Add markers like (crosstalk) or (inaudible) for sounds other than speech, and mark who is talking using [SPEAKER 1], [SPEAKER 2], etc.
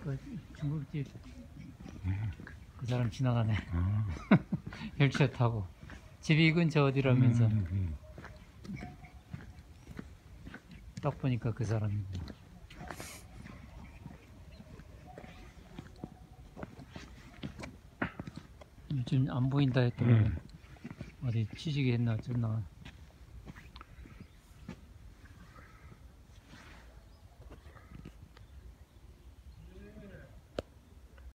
[SPEAKER 1] 그 중국집 그 사람 지나가네. (laughs)
[SPEAKER 2] 아,
[SPEAKER 1] 열차 타고. 집이 이 근처 어디라면서
[SPEAKER 2] 음, 음. 음.
[SPEAKER 1] 딱 보니까 그 사람이고. 요즘 안 보인다 했더니
[SPEAKER 2] 음.
[SPEAKER 1] 어디 취직했나 어쩌나